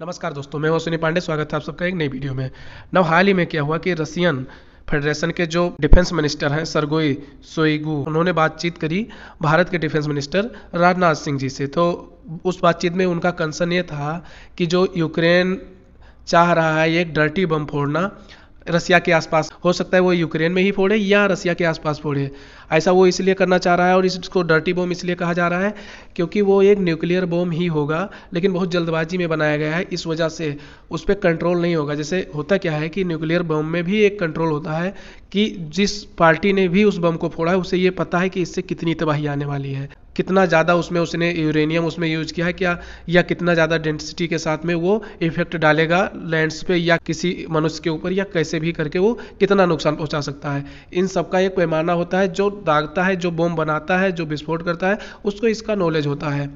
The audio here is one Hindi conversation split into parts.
नमस्कार दोस्तों, मैं वसुनी पांडे, स्वागत है आप सबका एक नई वीडियो में। नव हाल ही में क्या हुआ कि रसियन फेडरेशन के जो डिफेंस मिनिस्टर हैं, सरगोई सोईगू उन्होंने बातचीत करी भारत के डिफेंस मिनिस्टर राजनाथ सिंह जी से। तो उस बातचीत में उनका कंसर्न ये था कि जो यूक्रेन चाह रहा है एक डर्टी बम फोड़ना रसिया के आसपास। हो सकता है वो यूक्रेन में ही फोड़े या रसिया के आसपास फोड़े। ऐसा वो इसलिए करना चाह रहा है और इसको डर्टी बम इसलिए कहा जा रहा है क्योंकि वो एक न्यूक्लियर बम ही होगा, लेकिन बहुत जल्दबाजी में बनाया गया है। इस वजह से उस पर कंट्रोल नहीं होगा। जैसे होता क्या है कि न्यूक्लियर बम में भी एक कंट्रोल होता है कि जिस पार्टी ने भी उस बम को फोड़ा है, उसे ये पता है कि इससे कितनी तबाही आने वाली है। कितना ज़्यादा उसमें उसने यूरेनियम उसमें यूज़ किया है क्या? या कितना ज़्यादा डेंसिटी के साथ में वो इफ़ेक्ट डालेगा लैंड्स पे या किसी मनुष्य के ऊपर या कैसे भी करके वो कितना नुकसान पहुँचा सकता है? इन सब का एक पैमाना होता है जो दागता है, जो बम बनाता है, जो विस्फोट करता है, उसको इसका नॉलेज होता है।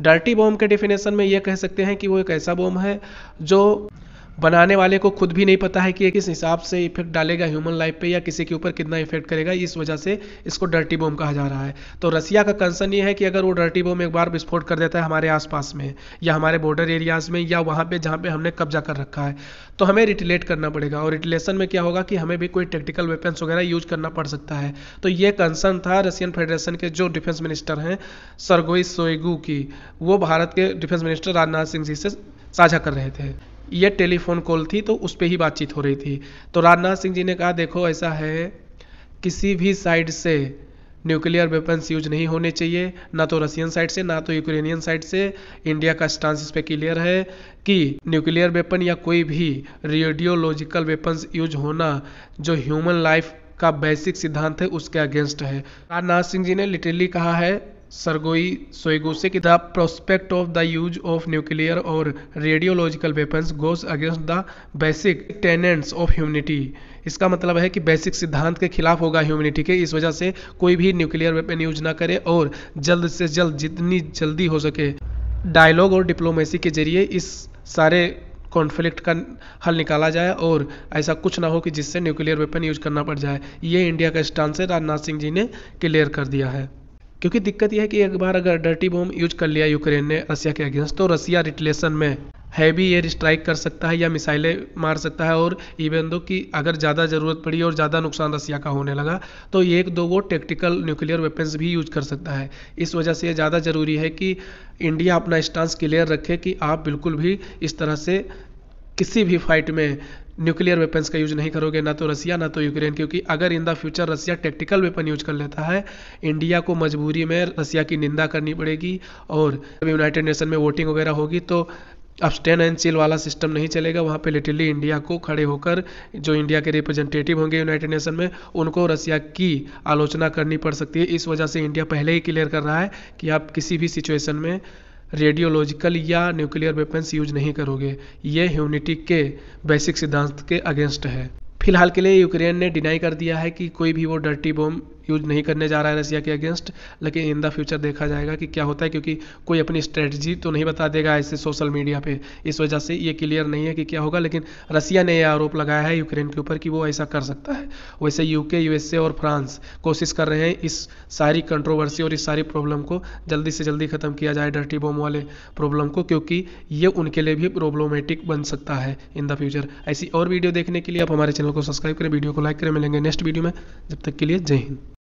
डर्टी बम के डेफिनेशन में ये कह सकते हैं कि वो एक ऐसा बम है जो बनाने वाले को खुद भी नहीं पता है कि ये किस हिसाब से इफ़ेक्ट डालेगा ह्यूमन लाइफ पे या किसी के ऊपर कितना इफ़ेक्ट करेगा, इस वजह से इसको डर्टी बम कहा जा रहा है। तो रसिया का कंसर्न ये है कि अगर वो डर्टी बम एक बार विस्फोट कर देता है हमारे आसपास में, या हमारे बॉर्डर एरियाज़ में, या वहाँ पर जहाँ पर हमने कब्जा कर रखा है तो हमें रिटिलेट करना पड़ेगा। और रिटिलेशन में क्या होगा कि हमें भी कोई टेक्टिकल वेपन्स वगैरह यूज़ करना पड़ सकता है। तो ये कंसर्न था रशियन फेडरेशन के जो डिफेंस मिनिस्टर हैं सरगोई सोएगू की। वो भारत के डिफेंस मिनिस्टर राजनाथ सिंह जी से साझा कर रहे थे। ये टेलीफोन कॉल थी तो उस पर ही बातचीत हो रही थी। तो राजनाथ सिंह जी ने कहा, देखो, ऐसा है, किसी भी साइड से न्यूक्लियर वेपन्स यूज़ नहीं होने चाहिए, ना तो रशियन साइड से, ना तो यूक्रेनियन साइड से। इंडिया का स्टांस इस पर क्लियर है कि न्यूक्लियर वेपन या कोई भी रेडियोलॉजिकल वेपन्स यूज़ होना जो ह्यूमन लाइफ का बेसिक सिद्धांत है, उसके अगेंस्ट है। राजनाथ सिंह जी ने लिटरली कहा है सरगोई सोइगो से कि the prospect of the use of nuclear और radiological weapons goes against the basic tenets of humanity. इसका मतलब है कि बेसिक सिद्धांत के खिलाफ होगा ह्यूमिनिटी के, इस वजह से कोई भी न्यूक्लियर वेपन यूज़ ना करे और जल्द से जल्द जितनी जल्दी हो सके। डायलॉग और डिप्लोमेसी के ज़रिए इस सारे कॉन्फ्लिक्ट का हल निकाला जाए और ऐसा कुछ ना हो कि जिससे न्यूक्लियर वेपन यूज़ करना पड़ जाए। ये इंडिया का स्टांस से राजनाथ सिंह जी ने क्लियर कर दिया है। क्योंकि दिक्कत यह है कि एक बार अगर डर्टी बॉम्ब यूज़ कर लिया यूक्रेन ने रसिया के अगेंस्ट तो रसिया रिटलेशन में हैवी एयर स्ट्राइक कर सकता है या मिसाइलें मार सकता है, और इवन दो कि अगर ज़्यादा ज़रूरत पड़ी और ज़्यादा नुकसान रसिया का होने लगा तो एक दो वो टेक्टिकल न्यूक्लियर वेपन्स भी यूज़ कर सकता है। इस वजह से ये ज़्यादा ज़रूरी है कि इंडिया अपना स्टांस क्लियर रखे कि आप बिल्कुल भी इस तरह से किसी भी फाइट में न्यूक्लियर वेपन्स का यूज़ नहीं करोगे, ना तो रसिया, ना तो यूक्रेन, क्योंकि अगर in the future Russia tactical weapon use कर लेता है, इंडिया को मजबूरी में रसिया की निंदा करनी पड़ेगी और जब यूनाइटेड नेशन में वोटिंग वगैरह होगी तो अब स्टैंड एंड चिल वाला सिस्टम नहीं चलेगा। वहाँ पे लिटरली इंडिया को खड़े होकर, जो इंडिया के रिप्रेजेंटेटिव होंगे यूनाइटेड नेशन में, उनको रसिया की आलोचना करनी पड़ सकती है। इस वजह से इंडिया पहले ही क्लियर कर रहा है कि आप किसी भी सिचुएशन में रेडियोलॉजिकल या न्यूक्लियर वेपन्स यूज़ नहीं करोगे। ये ह्यूनिटी के बेसिक सिद्धांत के अगेंस्ट है। फ़िलहाल के लिए यूक्रेन ने डिनाई कर दिया है कि कोई भी वो डर्टी बम यूज़ नहीं करने जा रहा है रसिया के अगेंस्ट लेकिन इन द फ्यूचर देखा जाएगा कि क्या होता है, क्योंकि कोई अपनी स्ट्रेटजी तो नहीं बता देगा ऐसे सोशल मीडिया पे। इस वजह से ये क्लियर नहीं है कि क्या होगा, लेकिन रसिया ने यह आरोप लगाया है यूक्रेन के ऊपर कि वो ऐसा कर सकता है। वैसे यूके यूएसए और फ्रांस कोशिश कर रहे हैं इस सारी कंट्रोवर्सी और इस सारी प्रॉब्लम को जल्दी से जल्दी ख़त्म किया जाए डर्टी बम वाले प्रॉब्लम को, क्योंकि ये उनके लिए भी प्रॉब्लमेटिक बन सकता है इन द फ्यूचर ऐसी और वीडियो देखने के लिए आप हमारे चैनल को सब्सक्राइब करें वीडियो को लाइक करें। मिलेंगे नेक्स्ट वीडियो में। जब तक के लिए जय हिंद।